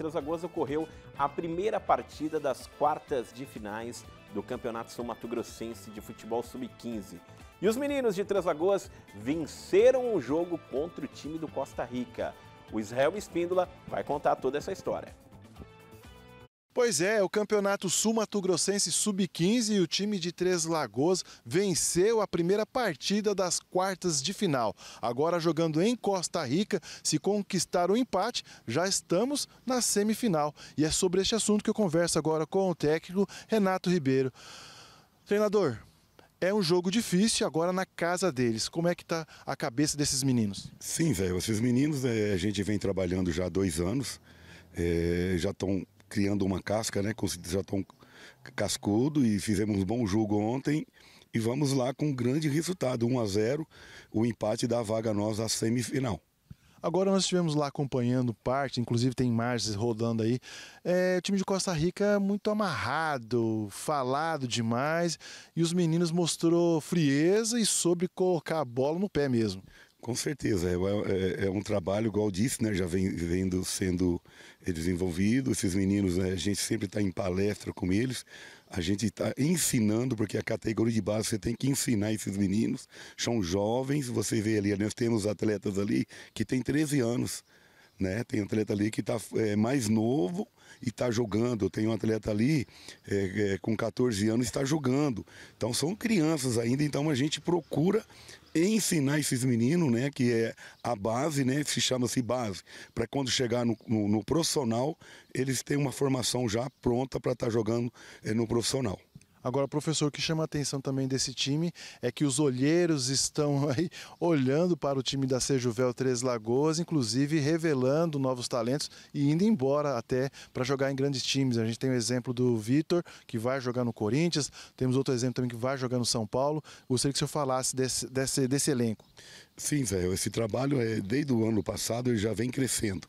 Três Lagoas ocorreu a primeira partida das quartas de finais do Campeonato Sul Mato Grossense de Futebol Sub-15. E os meninos de Três Lagoas venceram o jogo contra o time do Costa Rica. O Israel Espíndola vai contar toda essa história. Pois é, o Campeonato Sul Mato Grossense Sub-15 e o time de Três Lagoas venceu a primeira partida das quartas de final. Agora jogando em Costa Rica, se conquistar o empate, já estamos na semifinal. E é sobre este assunto que eu converso agora com o técnico Renato Ribeiro. Treinador, é um jogo difícil agora na casa deles. Como é que está a cabeça desses meninos? Sim, velho. Esses meninos é, a gente vem trabalhando já há dois anos. É, já estão criando uma casca, né? Já estão cascudo e fizemos um bom jogo ontem. E vamos lá com um grande resultado, 1 a 0 o empate da vaga nós à semifinal. Agora nós estivemos lá acompanhando parte, inclusive tem imagens rodando aí. É, o time de Costa Rica é muito amarrado, falado demais, e os meninos mostrou frieza e soube colocar a bola no pé mesmo. Com certeza, é, é, é, um trabalho, igual disse, né, já vem vendo sendo desenvolvido. Esses meninos, né, a gente sempre está em palestra com eles, a gente está ensinando, porque a categoria de base você tem que ensinar esses meninos. São jovens, você vê ali, nós temos atletas ali que têm 13 anos. Né? Tem atleta ali que está é, mais novo e está jogando. Tem um atleta ali é, é, com 14 anos está jogando. Então são crianças ainda, então a gente procura ensinar esses meninos, né, que é a base, né, se chama-se base, para quando chegar no, no, no, profissional, eles têm uma formação já pronta para estar tá jogando é, no profissional. Agora, professor, o que chama a atenção também desse time é que os olheiros estão aí olhando para o time da Sejuvel Três Lagoas, inclusive revelando novos talentos e indo embora até para jogar em grandes times. A gente tem o exemplo do Vitor, que vai jogar no Corinthians, temos outro exemplo também que vai jogar no São Paulo. Gostaria que o senhor falasse desse, desse, desse elenco. Sim, Zé, esse trabalho, é, desde o ano passado, ele já vem crescendo.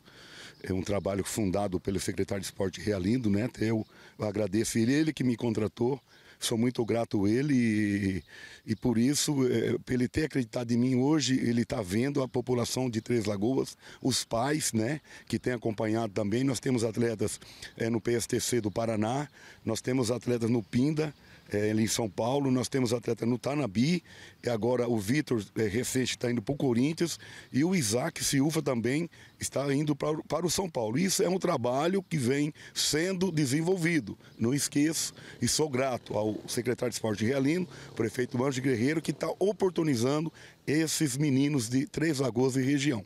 É um trabalho fundado pelo secretário de esporte Realindo, né? Eu, agradeço ele, ele que me contratou sou muito grato a ele e, e por isso, é, por ele ter acreditado em mim hoje, ele está vendo a população de Três Lagoas, os pais, né, que tem acompanhado também. Nós temos atletas é, no PSTC do Paraná, nós temos atletas no Pinda, é, em São Paulo, nós temos atleta no Tanabi, e agora o Vitor é, recente está indo para o Corinthians, e o Isaac Silva também está indo para, para o São Paulo. Isso é um trabalho que vem sendo desenvolvido. Não esqueço e sou grato ao secretário de Esporte Realino, prefeito Anjo Guerreiro, que está oportunizando esses meninos de Três Lagoas e região.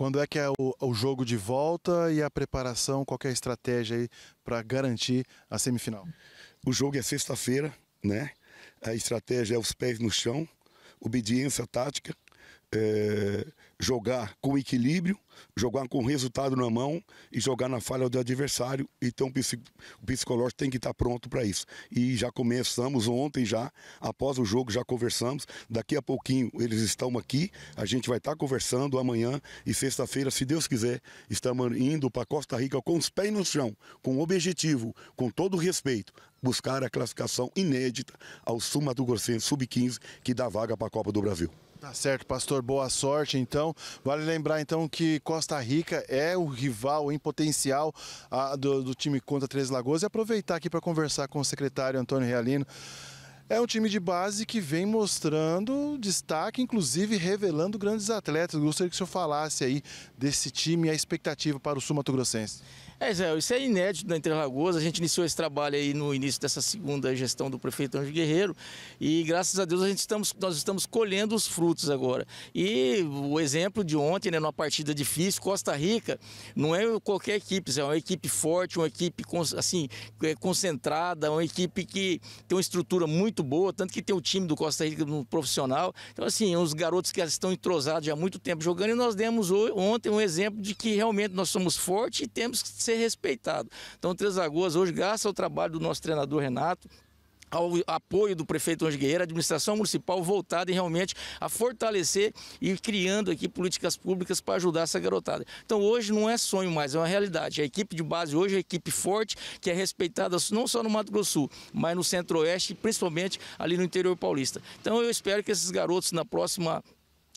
Quando é que é o, o, jogo de volta e a preparação, qual é a estratégia aí para garantir a semifinal? O jogo é sexta-feira, né? A estratégia é os pés no chão, obediência tática, é, jogar com equilíbrio, jogar com resultado na mão e jogar na falha do adversário. Então o psicológico tem que estar pronto para isso. E já começamos ontem já, após o jogo já conversamos. Daqui a pouquinho eles estão aqui, a gente vai estar conversando amanhã e sexta-feira, se Deus quiser, estamos indo para Costa Rica com os pés no chão, com o objetivo, com todo o respeito, buscar a classificação inédita ao Sul Mato Grossense Sub-15 que dá vaga para a Copa do Brasil. Tá certo, pastor. Boa sorte, então. Vale lembrar, então, que Costa Rica é o rival em potencial a, do, do, time contra Três Lagoas. E aproveitar aqui para conversar com o secretário Antônio Realino. É um time de base que vem mostrando destaque, inclusive revelando grandes atletas. Gostaria que o senhor falasse aí desse time e a expectativa para o Sul Mato Grossense. É, Zé, isso é inédito na Entre Lagoas. A gente iniciou esse trabalho aí no início dessa segunda gestão do prefeito Anjo Guerreiro e graças a Deus a gente estamos, nós estamos colhendo os frutos agora. E o exemplo de ontem, né, numa partida difícil, Costa Rica, não é qualquer equipe, é uma equipe forte, uma equipe assim, é, concentrada, uma equipe que tem uma estrutura muito boa, tanto que tem o time do Costa Rica no profissional. Então, assim, os garotos que estão entrosados já há muito tempo jogando e nós demos ontem um exemplo de que realmente nós somos fortes e temos que ser ser respeitado. Então, Três Lagoas hoje, graças ao trabalho do nosso treinador Renato, ao apoio do prefeito Anjo Guerreiro, a administração municipal voltada realmente a fortalecer e criando aqui políticas públicas para ajudar essa garotada. Então hoje não é sonho mais, é uma realidade. A equipe de base hoje é uma equipe forte, que é respeitada não só no Mato Grosso Sul, mas no Centro-Oeste e principalmente ali no interior paulista. Então eu espero que esses garotos na próxima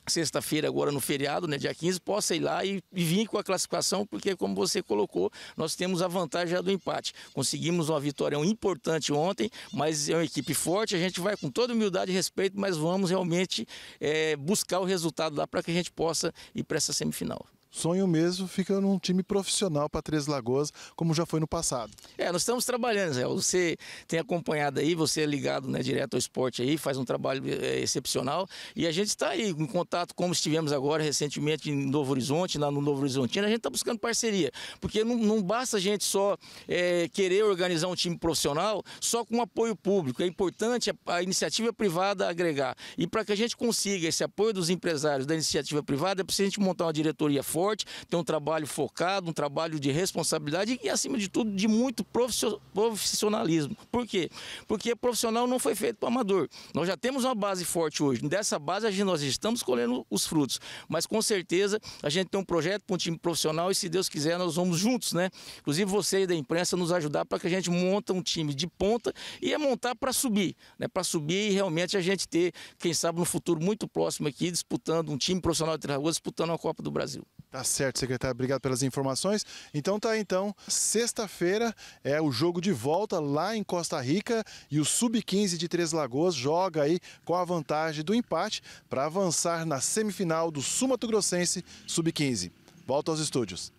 sexta-feira, agora no feriado, né, dia 15, possa ir lá e, e vir com a classificação, porque, como você colocou, nós temos a vantagem do empate. Conseguimos uma vitória importante ontem, mas é uma equipe forte, a gente vai com toda humildade e respeito, mas vamos realmente é, buscar o resultado lá para que a gente possa ir para essa semifinal sonho mesmo fica num time profissional para Três Lagoas, como já foi no passado. É, nós estamos trabalhando, Zé. Você tem acompanhado aí, você é ligado né, direto ao esporte aí, faz um trabalho é, excepcional. E a gente está aí em contato, como estivemos agora recentemente em Novo Horizonte, lá no Novo Horizontino, a gente está buscando parceria. Porque não, não basta a gente só é, querer organizar um time profissional só com apoio público. É importante a, a iniciativa privada agregar. E para que a gente consiga esse apoio dos empresários da iniciativa privada, é preciso a gente montar uma diretoria forte forte, tem um trabalho focado, um trabalho de responsabilidade e, acima de tudo, de muito profissionalismo. Por quê? Porque profissional não foi feito para amador. Nós já temos uma base forte hoje. Dessa base, nós estamos colhendo os frutos. Mas, com certeza, a gente tem um projeto para um time profissional e, se Deus quiser, nós vamos juntos, né? Inclusive, vocês da imprensa nos ajudar para que a gente monta um time de ponta e é montar para subir, né? Para subir e realmente a gente ter, quem sabe, no futuro muito próximo aqui, disputando um time profissional de Três disputando a Copa do Brasil. Tá certo, secretário. Obrigado pelas informações. Então tá então, sexta-feira é o jogo de volta lá em Costa Rica e o Sub-15 de Três Lagoas joga aí com a vantagem do empate para avançar na semifinal do Sumato Grossense Sub-15. Volta aos estúdios.